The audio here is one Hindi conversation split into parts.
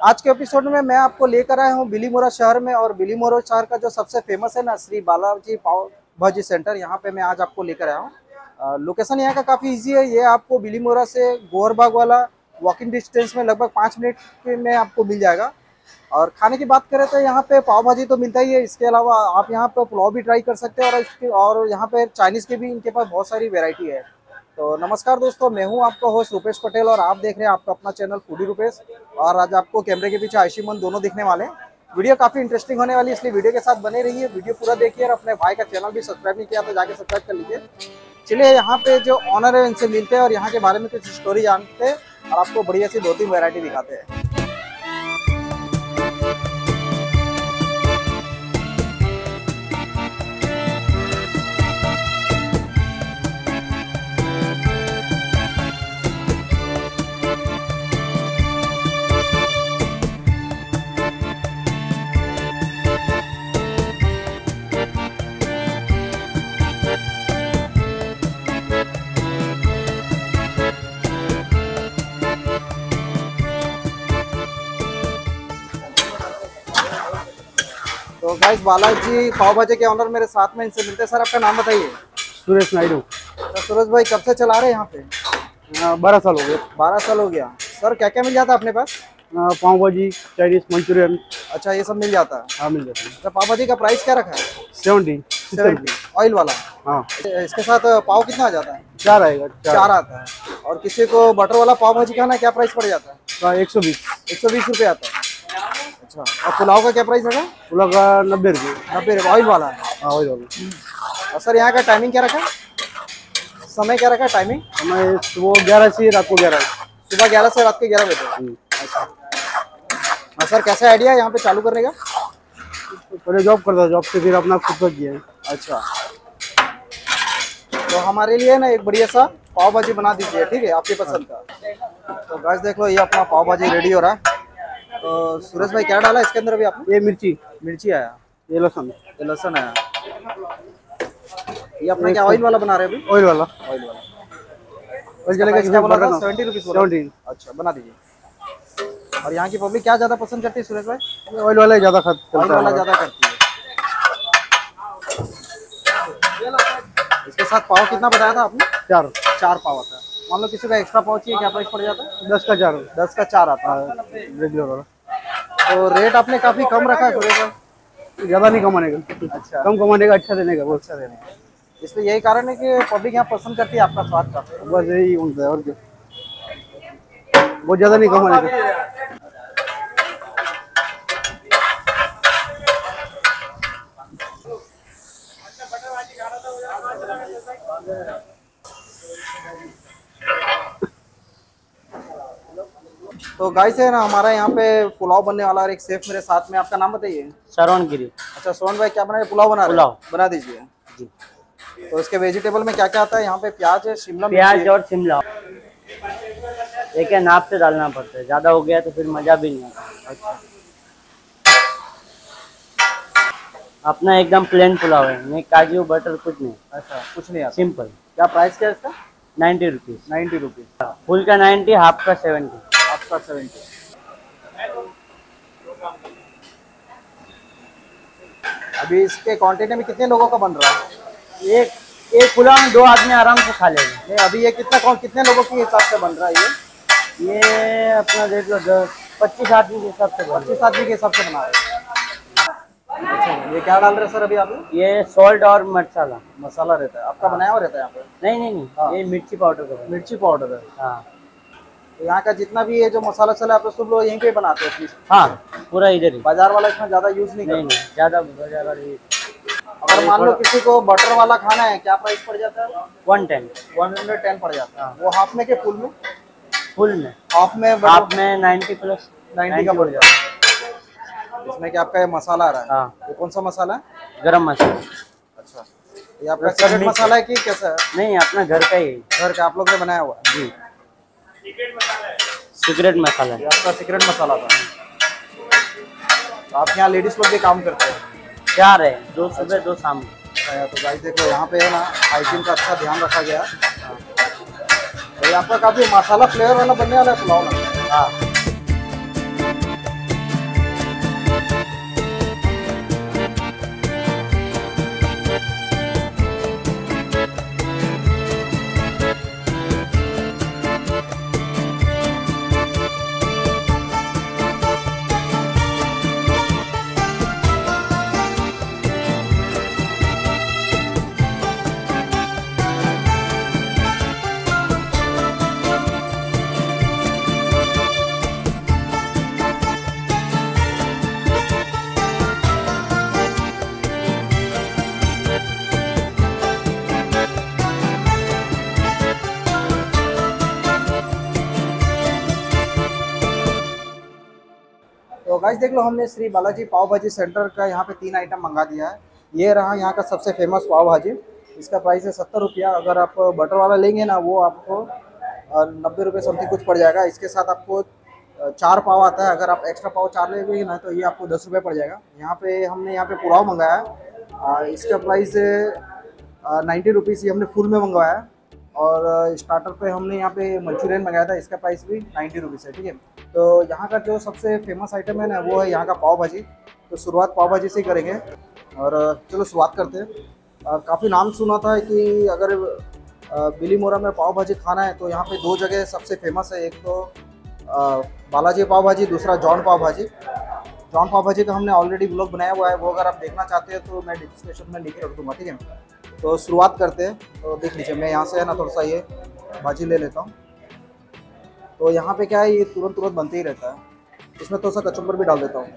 आज के एपिसोड में मैं आपको लेकर आया हूँ बिलीमोरा शहर में और बिलीमोरा शहर का जो सबसे फ़ेमस है ना, श्री बालाजी पाव भाजी सेंटर यहाँ पे मैं आज आपको लेकर आया हूँ। लोकेशन यहाँ का काफ़ी इजी है। ये आपको बिलीमोरा से गोरबाग वाला वॉकिंग डिस्टेंस में लगभग पाँच मिनट में आपको मिल जाएगा। और खाने की बात करें तो यहाँ पे पाव भाजी तो मिलता ही है। इसके अलावा आप यहाँ पे पुलाव भी ट्राई कर सकते हैं और इसके और यहाँ पे चाइनीज़ के भी इनके पास बहुत सारी वेराइटी है। तो नमस्कार दोस्तों, मैं हूँ आपका होस्ट रुपेश पटेल और आप देख रहे हैं आपका अपना चैनल फूडी रुपेश। और आज आपको कैमरे के पीछे आयशी मन दोनों दिखने वाले हैं। वीडियो काफ़ी इंटरेस्टिंग होने वाली है, इसलिए वीडियो के साथ बने रहिए। वीडियो पूरा देखिए और अपने भाई का चैनल भी सब्सक्राइब नहीं किया तो जाके सब्सक्राइब कर लीजिए। चलिए, यहाँ पे जो ऑनर है उनसे मिलते हैं और यहाँ के बारे में कुछ स्टोरी जानते हैं और आपको बढ़िया सी दो तीन वेरायटी दिखाते हैं। तो गाइस बालाजी पाव भाजी के ऑनर मेरे साथ में इनसे मिलते हैं। सर आपका नाम बताइए। सुरेश नायडू। तो सूरज भाई कब से चला रहे हैं यहाँ पे? बारह साल हो गए। बारह साल हो गया। सर क्या क्या मिल जाता है अपने पास? पाव भाजी चाइनीज़ मंचूरियन। अच्छा ये सब मिल जाता है। हाँ मिल जाता है। अच्छा पाव भाजी का प्राइस क्या रखा है? सेवेंटी सेवेंटी ऑयल वाला? हाँ। इसके साथ पाव कितना आ जाता है? चार आएगा चार। चार आता है। और किसी को बटर वाला पाव भाजी खाना क्या प्राइस पड़ जाता है? हाँ, एक सौ बीस। एक सौ बीस रुपये आता है। अच्छा। और पुलाव का क्या प्राइस है? पुलाव का नब्बे रुपये। नब्बे रुपये। ऑयल वाला? है हाँ ऑयल वाला। और सर यहाँ का टाइमिंग क्या रखा? समय क्या रखा टाइमिंग हमें सुबह ग्यारह से रात को ग्यारह। सुबह ग्यारह से रात के ग्यारह बजे। अच्छा हाँ सर कैसा आइडिया है यहाँ पे चालू करने का? पहले जॉब करता जॉब से फिर अपना खुद का किया। है अच्छा। तो हमारे लिए ना एक बढ़िया सा पाव भाजी बना दीजिए ठीक है आपकी पसंद का। तो गाइस देख लो ये अपना पाव भाजी रेडी हो रहा है। तो सुरेश भाई क्या डाला इसके अंदर अभी आपने ये मिर्ची मिर्ची आया। ये लहसुन। ये लहसुन आया। ये अपना क्या ऑयल वाला बना रहे हैं अभी? ऑयल वाला। ऑयल वाला। चलेगा प्राइस क्या बोला था? सेवेंटी सेवेंटी रुपीज़ बोला अच्छा बना दीजिए। और यहाँ की पब्लिक क्या ज़्यादा पसंद करती है सुरेश भाई? ऑयल वाला ही ज़्यादा खत ऑयल वाला ज़्यादा करती है। इसके साथ पाव कितना बताया था आपने? चार। चार पाव आता है मान लो किसी का एक्स्ट्रा पाव चाहिए क्या प्राइस पड़ जाता है? दस का चार दस का चार आता है रेगुलर वाला। तो रेट आपने काफ़ी कम रखा है ज़्यादा नहीं कमाने का। अच्छा। कम कमाने का अच्छा देने का बहुत अच्छा देने का। इसलिए यही कारण है कि पब्लिक यहाँ पसंद करती है आपका स्वाद का। बस यही होता है और क्या? बहुत ज़्यादा नहीं कमाने का। तो गाइस है ना हमारा यहाँ पे पुलाव बनने वाला है एक सेफ़ मेरे साथ में आपका नाम बताइए। श्रवण गिरी अच्छा सोहन भाई क्या बना पुलाव बना पुलाव। बना दीजिए। जी। तो इसके वेजिटेबल में क्या क्या आता है? यहाँ पे प्याज है शिमला प्याज और शिमला। एक है नाप से डालना पड़ता है। ज़्यादा हो गया तो फिर मज़ा भी नहीं आता। अच्छा। अपना एकदम प्लेन पुलाव है। नहीं काजू बटर कुछ नहीं। अच्छा कुछ नहीं आता। सिंपल क्या प्राइस क्या है इसका? Ninety rupees ninety rupees full का नाइन्टी हाफ़ का सेवेंटी। आपका सेवेंटी अभी इसके क्वांटिटी में कितने लोगों का बन रहा है? एक एक पुलाव में दो आदमी आराम से खा लेंगे। नहीं अभी ये कितना कौन कितने लोगों के हिसाब से बन रहा है ये? ये अपना देख लो पच्चीस आदमी के हिसाब से पच्चीस आदमी के हिसाब से बना रहे हैं। अच्छा ये क्या डाल रहे हैं सर अभी आप? ये सॉल्ट और मसाला। मसाला रहता है। आपका बनाया हुआ रहता है यहाँ पे? नहीं नहीं नहीं ये मिर्ची पाउडर का मिर्ची पाउडर है। हाँ। तो यहाँ का जितना भी ये जो मसाला चला आप सब लोग यहीं पे बनाते हैं हाँ पूरा इधर ही। बाज़ार वाला इसमें ज़्यादा यूज़ नहीं नहीं ज़्यादा बाज़ार वाली अगर मान लो किसी को बटर वाला खाना है क्या प्राइस पड़ जाता है? One ten one hundred ten पड़ जाता है। वो हाफ़ में के फुल में? फुल में। हाफ़ में आप में नाइन्टी प्लस नाइन्टी का पड़ जाता है। इसमें क्या आपका ये मसाला आ रहा है? हाँ। ये कौन सा मसाला है? गरम मसाला। अच्छा। ये आपका सीक्रेट मसाला है कि कैसा है? नहीं अपना घर का ही। घर का आप लोग ने बनाया हुआ है? जी। सीक्रेट मसाला है। आपका सीक्रेट मसाला था। तो आप यहाँ लेडीज़ लोग भी काम करते हैं? चार है दो सुबह दो शाम। अच्छा, तो भाई देखो यहाँ पे है ना हाइजीन का अच्छा ध्यान रखा गया। तो यहाँ पर काफ़ी मसाला फ्लेवर वाला बनने वाला है पुलाव ना? हाँ। गाइस देख लो, हमने श्री बालाजी पाव भाजी सेंटर का यहाँ पे तीन आइटम मंगा दिया है। ये रहा यहाँ का सबसे फ़ेमस पाव भाजी। इसका प्राइस है सत्तर रुपया। अगर आप बटर वाला लेंगे ना, वो आपको नब्बे रुपये समथिंग कुछ पड़ जाएगा। इसके साथ आपको चार पाव आता है। अगर आप एक्स्ट्रा पाव चार लेंगे ना तो ये आपको दस रुपये पड़ जाएगा। यहाँ पे हमने यहाँ पे पुलाव मंगाया है। इसका प्राइस नाइन्टी रुपीज़ ये हमने फुल में मंगवाया है। और स्टार्टर पे हमने यहाँ पे मंचूरियन मंगाया था। इसका प्राइस भी नाइन्टी रुपीज़ है, ठीक है? तो यहाँ का जो सबसे फ़ेमस आइटम है ना, वो है यहाँ का पाव भाजी। तो शुरुआत पाव भाजी से ही करेंगे। और, चलो शुरुआत करते हैं। काफ़ी नाम सुना था कि अगर बिली मोरा में पाव भाजी खाना है तो यहाँ पे दो जगह सबसे फ़ेमस है। एक तो बालाजी पाव भाजी, दूसरा जॉन पाव भाजी। जॉन पाव भाजी का हमने ऑलरेडी ब्लॉग बनाया हुआ है, वो अगर आप देखना चाहते हैं तो मैं डिस्क्रिप्शन में लिख रख दूँगा ठीक है? तो शुरुआत करते हैं। तो देख लीजिए, मैं यहाँ से है ना, थोड़ा सा ये भाजी ले लेता हूँ। तो यहाँ पे क्या है, ये तुरंत तुरंत बनते ही रहता है। इसमें थोड़ा सा कचुम्बर भी डाल देता हूँ।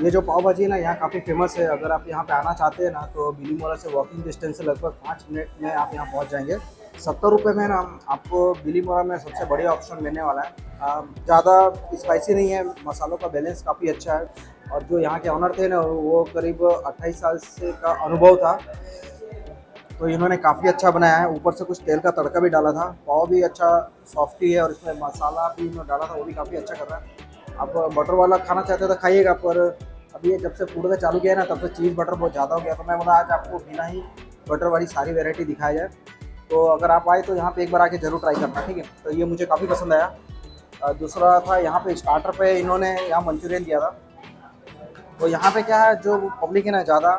ये जो पाव भाजी है ना, यहाँ काफ़ी फ़ेमस है। अगर आप यहाँ पे आना चाहते हैं ना तो बिली मोरा से वॉकिंग डिस्टेंस से लगभग पाँच मिनट में आप यहाँ पहुँच जाएँगे। सत्तर रुपये में ना, आपको बिली मोरा में सबसे बढ़िया ऑप्शन मिलने वाला है। ज़्यादा स्पाइसी नहीं है, मसालों का बैलेंस काफ़ी अच्छा है। और जो यहाँ के ऑनर थे ना, वो करीब अट्ठाईस साल से का अनुभव था। तो इन्होंने काफ़ी अच्छा बनाया है। ऊपर से कुछ तेल का तड़का भी डाला था। पाव भी अच्छा सॉफ्टी है और इसमें मसाला भी इन्होंने डाला था, वो भी काफ़ी अच्छा कर रहा है। आप बटर वाला खाना चाहते हो तो खाइएगा, पर अभी जब से फ़ूड का चालू किया है ना, तब से चीज़ बटर बहुत ज़्यादा हो गया। तो मैं बोला, आज आपको बिना ही बटर वाली सारी वेराइटी दिखाई जाए। तो अगर आप आए तो यहाँ पर एक बार आके ज़रूर ट्राई करना, ठीक है? तो ये मुझे काफ़ी पसंद आया। दूसरा था, यहाँ पे स्टार्टर पे इन्होंने यहाँ मंचूरियन दिया था। तो यहाँ पे क्या है, जो पब्लिक है ना, ज़्यादा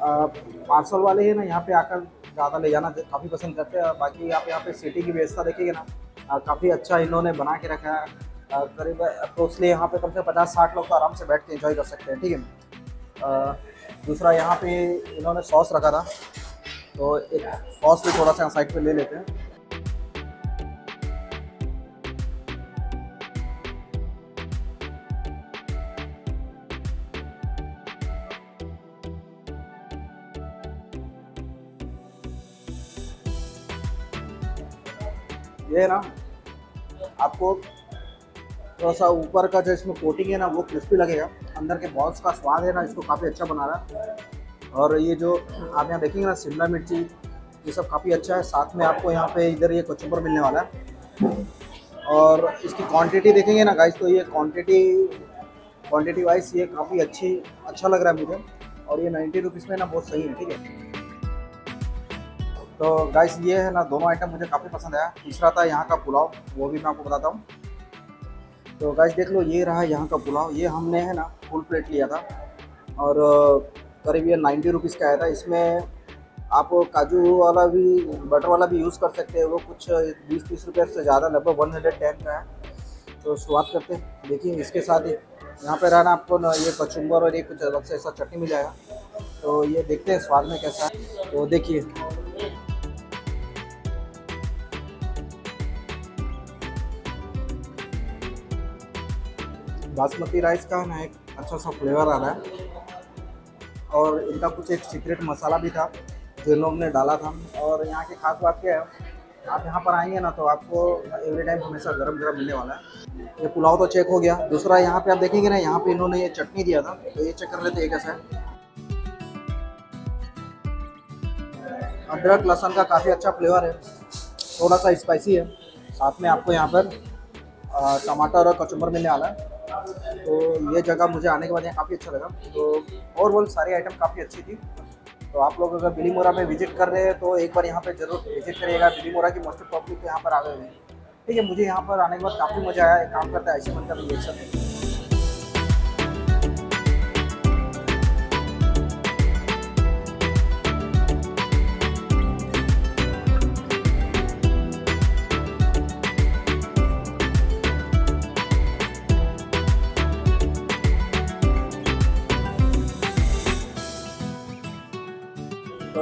पार्सल वाले ही ना, यहाँ पे आकर ज़्यादा ले जाना काफ़ी पसंद करते हैं। बाकी आप यहाँ पे सिटी की व्यवस्था देखिएगा ना काफ़ी अच्छा इन्होंने बना के रखा है। करीब तो इसलिए यहाँ पे कम से कम पचास साठ लोग तो आराम से बैठ के इंजॉय कर सकते हैं, ठीक है? दूसरा यहाँ पे इन्होंने सॉस रखा था। तो एक सॉस भी थोड़ा सा साइड पर ले लेते हैं। ये ना, आपको थोड़ा सा ऊपर का जो इसमें कोटिंग है ना, वो क्रिस्पी लगेगा। अंदर के बॉल्स का स्वाद है ना, इसको काफ़ी अच्छा बना रहा है। और ये जो आप यहाँ देखेंगे ना, शिमला मिर्ची, ये सब काफ़ी अच्छा है। साथ में आपको यहाँ पे इधर ये कचुम्बर मिलने वाला है। और इसकी क्वांटिटी देखेंगे ना गाइस तो ये क्वांटिटी क्वांटिटी वाइज ये काफ़ी अच्छी अच्छा लग रहा है मुझे। और ये नाइन्टी रुपीज़ में ना बहुत सही है, ठीक है? तो गाइस ये है ना, दोनों आइटम मुझे काफ़ी पसंद आया। तीसरा था यहाँ का पुलाव, वो भी मैं आपको बताता हूँ। तो गाइस देख लो, ये रहा यहाँ का पुलाव। ये हमने है ना फुल प्लेट लिया था। और करीब ये नाइन्टी रुपीज़ का आया था। इसमें आप काजू वाला भी बटर वाला भी यूज़ कर सकते हैं। वो कुछ बीस तीस रुपये से ज़्यादा, लगभग वन हंड्रेड टेन का है। तो शुरुआत करते हैं। देखिए, इसके साथ ही यहाँ पे रहना आपको ना, ये कचुम्बर और ये कुछ अलग से ऐसा चटनी मिल जाएगा। तो ये देखते हैं स्वाद में कैसा है। तो देखिए बासमती राइस का ना एक अच्छा सा फ्लेवर आ रहा है। और इनका कुछ एक सीक्रेट मसाला भी था, जो इन लोगों ने डाला था। और यहाँ की खास बात क्या है, आप यहाँ पर आएँगे ना तो आपको एवरी टाइम हमेशा गरम गरम मिलने वाला है। ये पुलाव तो चेक हो गया। दूसरा यहाँ पे आप देखेंगे ना, यहाँ पे इन्होंने ये चटनी दिया था तो ये चेक कर लेते हैं कैसा है। अदरक, लहसन का काफ़ी अच्छा फ्लेवर है। थोड़ा सा स्पाइसी है। साथ में आपको यहाँ पर टमाटर और कचुम्बर मिलने वाला है। तो ये जगह मुझे आने के बाद यहाँ काफ़ी अच्छा लगा। तो ओवरऑल सारी आइटम काफ़ी अच्छी थी। तो आप लोग अगर बिली मोरा में विज़िट कर रहे हैं तो एक बार यहाँ पर ज़रूर विज़िट करिएगा। बिली मोरा की मोस्ट पब्लिक यहाँ पर आ गए हैं। ठीक है, मुझे यहाँ पर आने के बाद काफ़ी मज़ा आया। काम करता है, ऐसे मन का रिएक्शन है।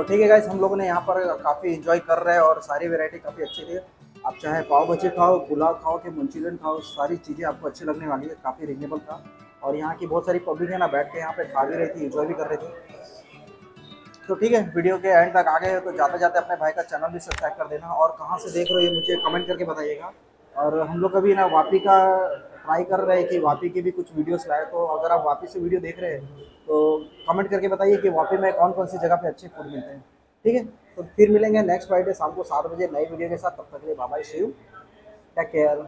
ठीक है गाइस हम लोगों ने यहाँ पर काफ़ी इंजॉय कर रहे हैं और सारी वैरायटी काफ़ी अच्छी थी। आप चाहे पाव भजी खाओ, पुलाव खाओ कि मंचूरियन खाओ, सारी चीज़ें आपको अच्छी लगने वाली है, काफ़ी रिजनेबल था। और यहाँ की बहुत सारी पब्लिक है ना, बैठ के यहाँ पे खा भी रही थी इंजॉय भी कर रही थी। तो ठीक है वीडियो के एंड तक आ गए तो जाते जाते अपने भाई का चैनल भी सब्सक्राइब कर देना और कहाँ से देख रहे हो ये मुझे कमेंट करके बताइएगा। और हम लोग अभी ना वापी का ट्राई कर रहे हैं कि वापी की भी कुछ वीडियोस लाए तो अगर आप वापी से वीडियो देख रहे हैं तो कमेंट करके बताइए कि वापी में कौन कौन सी जगह पे अच्छे फ़ूड मिलते हैं। ठीक है? तो फिर मिलेंगे नेक्स्ट फ्राइडे शाम को सात बजे नई वीडियो के साथ। तब तक के लिए बाबा सी यू टेक केयर